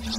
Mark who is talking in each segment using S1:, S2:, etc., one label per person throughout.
S1: Hi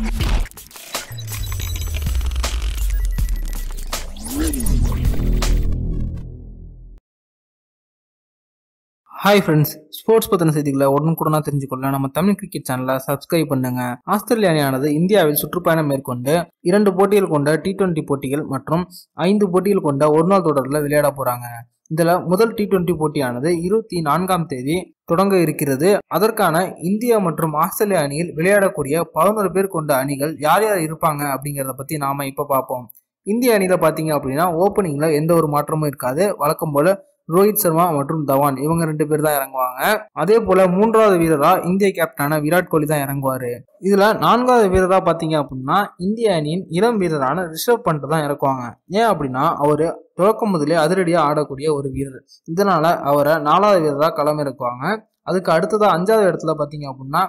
S1: friends sports பற்றின செய்திகளை உடனுக்குடனாக தெரிஞ்சுக்கொள்ள நம்ம தமிழ் கிரிக்கெட் சேனலை சப்ஸ்கிரைப் பண்ணுங்க. ஆஸ்திரேலிய அணியானது இந்தியாவில் சுற்றுப்பயணம் மேற்கொண்டு இரண்டு போட்டிகள் கொண்ட டி டுவெண்ட்டி போட்டிகள் மற்றும் ஐந்து போட்டிகள் கொண்ட ஒருநாள் தொடரில் விளையாட போகிறாங்க இதில் முதல் டி டுவெண்ட்டி போட்டியானது இருபத்தி நான்காம் தேதி தொடங்க இருக்கிறது. அதற்கான இந்தியா மற்றும் ஆஸ்திரேலியா அணியில் விளையாடக்கூடிய பதினோரு பேர் கொண்ட அணிகள் யார் யார் இருப்பாங்க அப்படிங்கிறத பற்றி நாம் இப்போ பார்ப்போம். இந்திய அணியில் பார்த்தீங்க அப்படின்னா ஓப்பனிங்கில் எந்த ஒரு மாற்றமும் இருக்காது. வழக்கம் போல் ரோஹித் சர்மா மற்றும் தவான். இவங்க ரெண்டு பேர் தான் இறங்குவாங்க. அதே போல மூன்றாவது வீரரா இந்திய கேப்டனான விராட் கோலி தான் இறங்குவாரு. இதுல நான்காவது வீரரா பாத்தீங்க அப்படின்னா இந்திய அணியின் இளம் வீரரான ரிஷப் பண்ட் தான் இறக்குவாங்க. ஏன் அப்படின்னா அவரு துவக்கம் முதலே அதிரடியா ஆடக்கூடிய ஒரு வீரர். இதனால அவரை நாலாவது வீரரா களம் இறக்குவாங்க. அதுக்கு அடுத்ததாக அஞ்சாவது இடத்துல பாத்தீங்க அப்படின்னா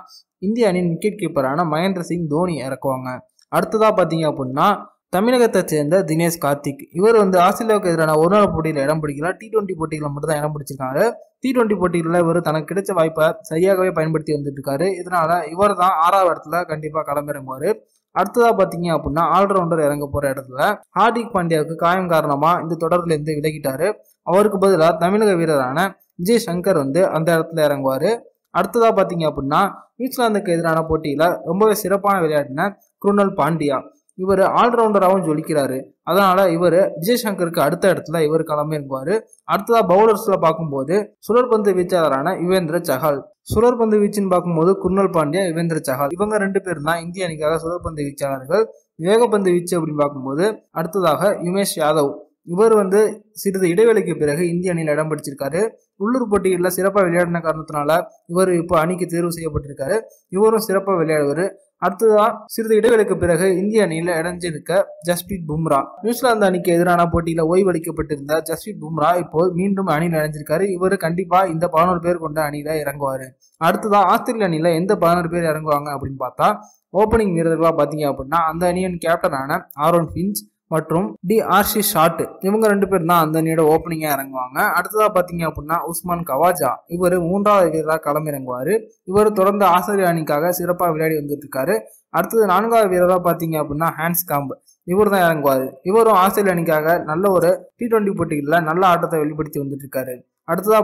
S1: இந்திய அணியின் விக்கெட் கீப்பரான மகேந்திர சிங் தோனி இறக்குவாங்க. அடுத்ததா பாத்தீங்க அப்படின்னா தமிழகத்தை சேர்ந்த தினேஷ் கார்த்திக். இவர் வந்து ஆஸ்திரேலியாவுக்கு எதிரான ஒரு நாள் போட்டியில் இடம் பிடிக்கல. டி டுவெண்ட்டி போட்டியில் மட்டும் தான் இடம் பிடிச்சிருக்காரு. டி டுவெண்ட்டி போட்டியில் இவர் தனக்கு கிடைச்ச வாய்ப்பை சரியாகவே பயன்படுத்தி வந்துட்டு இருக்காரு இதனால இவர் தான் ஆறாவது இடத்துல கண்டிப்பாக களமிறங்குவார். அடுத்ததாக பார்த்தீங்க அப்படின்னா ஆல்ரவுண்டர் இறங்க போகிற இடத்துல ஹார்திக் பாண்டியாவுக்கு காயம் காரணமாக இந்த தொடர்லேருந்து விலகிட்டார் விலகிட்டாரு. அவருக்கு பதிலாக தமிழக வீரரான விஜய் சங்கர் வந்து அந்த இடத்துல இறங்குவார். அடுத்ததாக பார்த்தீங்க அப்படின்னா நியூசிலாந்துக்கு எதிரான போட்டியில் ரொம்பவே சிறப்பான விளையாடின குருணல் பாண்டியா. இவர் ஆல்ரவுண்டராகவும் ஜொலிக்கிறாரு. அதனால இவர் விஜய் சங்கருக்கு அடுத்த இடத்துல இவர் களமிறங்குவாரு அடுத்ததா பவுலர்ஸ்ல பார்க்கும்போது சுழற்பந்து வீச்சாளரான யுவேந்திர சஹால். சுழற்பந்து வீச்சுன்னு பார்க்கும்போது குர்னல் பாண்டியா யுவேந்திர சஹால். இவங்க ரெண்டு பேரும் தான் இந்திய அணிக்காக சுழற்பந்து வீச்சாளர்கள். வேகப்பந்து வீச்சு அப்படின்னு பார்க்கும்போது அடுத்ததாக யுமேஷ் யாதவ். இவர் வந்து சிறிது இடைவெளிக்கு பிறகு இந்திய அணியில் இடம் பிடிச்சிருக்காரு. உள்ளூர் போட்டிகளில் சிறப்பாக விளையாடின காரணத்தினால இவர் இப்போ அணிக்கு தேர்வு செய்யப்பட்டிருக்காரு. இவரும் சிறப்பாக விளையாடுவார். அடுத்ததா சிறிது இடைவெளிக்கு பிறகு இந்திய அணியில் இணைஞ்சிருக்க ஜஸ்பிரீத் பும்ரா. நியூசிலாந்து அணிக்கு எதிரான போட்டியில் ஓய்வளிக்கப்பட்டிருந்த ஜஸ்பிரீத் பும்ரா இப்போ மீண்டும் அணியில் இணைஞ்சிருக்காரு இவர் கண்டிப்பா இந்த பதினோரு பேர் கொண்ட அணியில இறங்குவாரு. அடுத்ததா ஆஸ்திரேலிய அணியில எந்த பதினோரு பேர் இறங்குவாங்க அப்படின்னு பார்த்தா ஓப்பனிங் வீரர்களாக பார்த்தீங்க அப்படின்னா அந்த அணியின் கேப்டனான ஆரோன் ஃபின்ச் மற்றும் டி ஆர்சி ஷாட். இவங்க ரெண்டு பேர் தான் அந்த அணியோட ஓப்பனிங்காக இறங்குவாங்க. அடுத்ததாக பார்த்தீங்க அப்படின்னா உஸ்மான் கவாஜா. இவர் மூன்றாவது வீரராக களமிறங்குவார். இவர் தொடர்ந்து ஆசிரியர் அணிக்காக சிறப்பாக விளையாடி வந்துட்டு இருக்காரு அடுத்தது நான்காவது வீரராக பார்த்தீங்க அப்படின்னா ஹேண்ட்ஸ் காம்ப். இவர் தான் இறங்குவார். இவரும் ஆஸ்திரேலிய அணிக்காக நல்ல ஒரு டி டுவெண்ட்டி போட்டிகளில் நல்ல ஆட்டத்தை வெளிப்படுத்தி வந்துட்டு இருக்காரு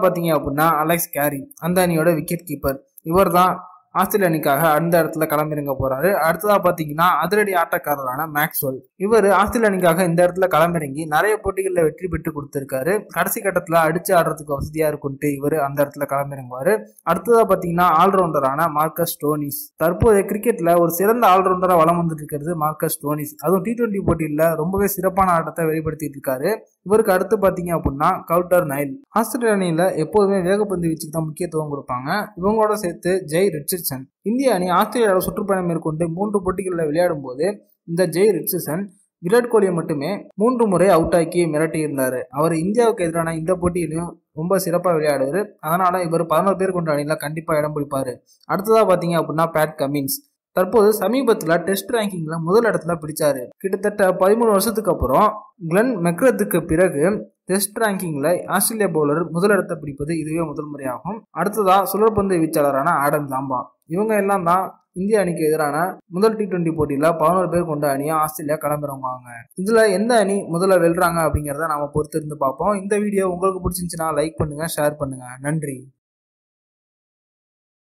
S1: பார்த்தீங்க அப்படின்னா அலெக்ஸ் கேரி அந்த அணியோட விக்கெட் கீப்பர் இவர் தான் ஆஸ்திரேலிய அணிக்காக அந்த இடத்துல களமிறங்க போறாரு. அடுத்ததா பாத்தீங்கன்னா அதிரடி ஆட்டக்காரரான மேக்ஸ்வெல். இவர் ஆஸ்திரேலிய அணிக்காக இந்த இடத்துல களமிறங்கி நிறைய போட்டிகளில் வெற்றி பெற்று கொடுத்திருக்காரு. கடைசி கட்டத்துல அடிச்சு ஆடுறதுக்கு வசதியா இருக்கும்ட்டு இவர் அந்த இடத்துல களமிறங்குவாரு. அடுத்ததா பாத்தீங்கன்னா ஆல்ரவுண்டரான மார்க்கஸ் டோனிஸ். தற்போதைய கிரிக்கெட்ல ஒரு சிறந்த ஆல்ரவுண்டரா வளம் வந்துட்டு இருக்கிறது மார்க்கஸ் டோனிஸ். அதுவும் டி டுவெண்ட்டி போட்டியில ரொம்பவே சிறப்பான ஆட்டத்தை வெளிப்படுத்திட்டு இருக்காரு. இவருக்கு அடுத்து பாத்தீங்க அப்படின்னா கவுட்டர் நைல். ஆஸ்திரேலிய அணியில எப்போதுமே வேகப்பந்து வீச்சுக்கு தான் முக்கியத்துவம் கொடுப்பாங்க. இவங்களோட சேர்த்து ஜெய் ரிச்சர்சன் இந்திய அணி ஆஸ்திரேலியாவில் சுற்றுப்பயணம் மேற்கொண்டு மூன்று போட்டிகளில் விளையாடும் போது இந்த ஜெய் ரிச்சர்சன் விராட் கோலியை மட்டுமே மூன்று முறை அவுட் ஆக்கி மிரட்டியிருந்தார். அவர் இந்தியாவுக்கு எதிரான இந்த போட்டியிலையும் ரொம்ப சிறப்பாக விளையாடுவார். அதனால் இவர் பதினோரு பேர் கொண்ட அணியில் கண்டிப்பாக இடம் பிடிப்பார். அடுத்ததாக பார்த்தீங்க அப்படின்னா பேட் கமின்ஸ் தற்போது சமீபத்தில் டெஸ்ட் ரேங்கிங்கில் முதல் இடத்துல பிடிச்சாரு. கிட்டத்தட்ட பதிமூணு வருஷத்துக்கு அப்புறம் கிளன் மெக்ரத்துக்கு பிறகு டெஸ்ட் ரேங்கிங்கில் ஆஸ்திரேலிய பவுலர் முதலிடத்தை பிடிப்பது இதுவே முதல் முறையாகும். அடுத்ததாக சுழற்பந்து வீச்சாளரான ஆடம் தாம்பா. இவங்க எல்லாம் தான் இந்திய அணிக்கு எதிரான முதல் டி டுவெண்டி போட்டியில் பதினோரு பேர் கொண்ட அணியை ஆஸ்திரேலியா கிளம்புறவங்க இதில் எந்த அணி முதல்ல வெல்றாங்க அப்படிங்கிறத நாம பொறுத்திருந்து பார்ப்போம். இந்த வீடியோ உங்களுக்கு பிடிச்சிருந்துச்சுன்னா லைக் பண்ணுங்கள் ஷேர் பண்ணுங்கள் நன்றி.